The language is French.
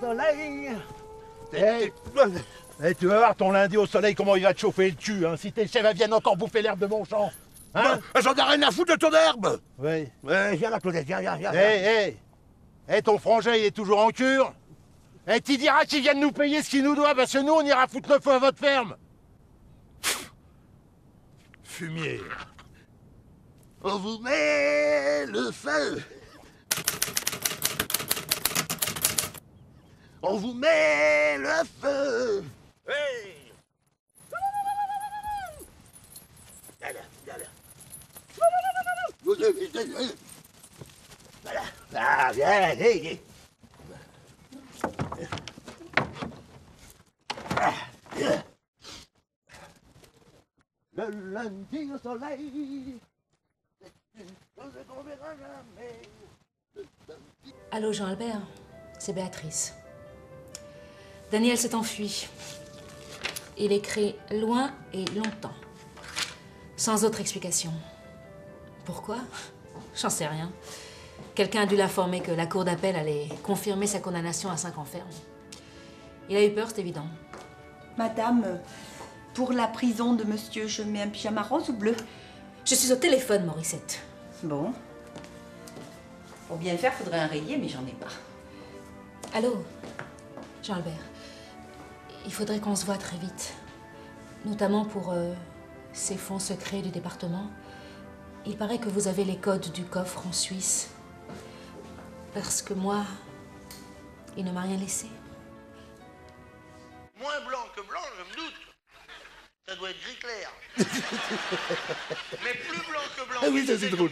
soleil. Eh, eh, tu vas voir ton lundi au soleil comment il va te chauffer le cul, hein, si tes chefs viennent encore bouffer l'herbe de mon champ. Hein Bah, J'en ai rien à foutre de ton herbe. Oui. Ouais, viens là, Claudette, viens, viens, viens. Eh, viens. eh Eh, ton frangin, il est toujours en cure Eh, tu diras qu'ils viennent nous payer ce qu'ils nous doivent, parce que nous, on ira foutre le feu à votre ferme Fumier. On vous met le feu. On vous met le feu. Hey. Voilà. Ah, allez. Ah. Le lundi au soleil, c'est une chose qu'on verra jamais. Allô Jean-Albert, c'est Béatrice. Daniel s'est enfui. Il écrit loin et longtemps, sans autre explication. Pourquoi? J'en sais rien. Quelqu'un a dû l'informer que la cour d'appel allait confirmer sa condamnation à 5 ans ferme. Il a eu peur, c'est évident. Madame, pour la prison de monsieur, je mets un pyjama rose ou bleu? Je suis au téléphone, Morissette. Bon. Pour bien faire, faudrait un rayé, mais j'en ai pas. Allô? Jean-Albert, il faudrait qu'on se voit très vite. Notamment pour euh, ces fonds secrets du département. Il paraît que vous avez les codes du coffre en Suisse. Parce que moi, il ne m'a rien laissé. Moins blanc que blanc, je me doute. Ça doit être gris clair. Mais plus blanc que blanc. Ah oui, ça, c'est drôle.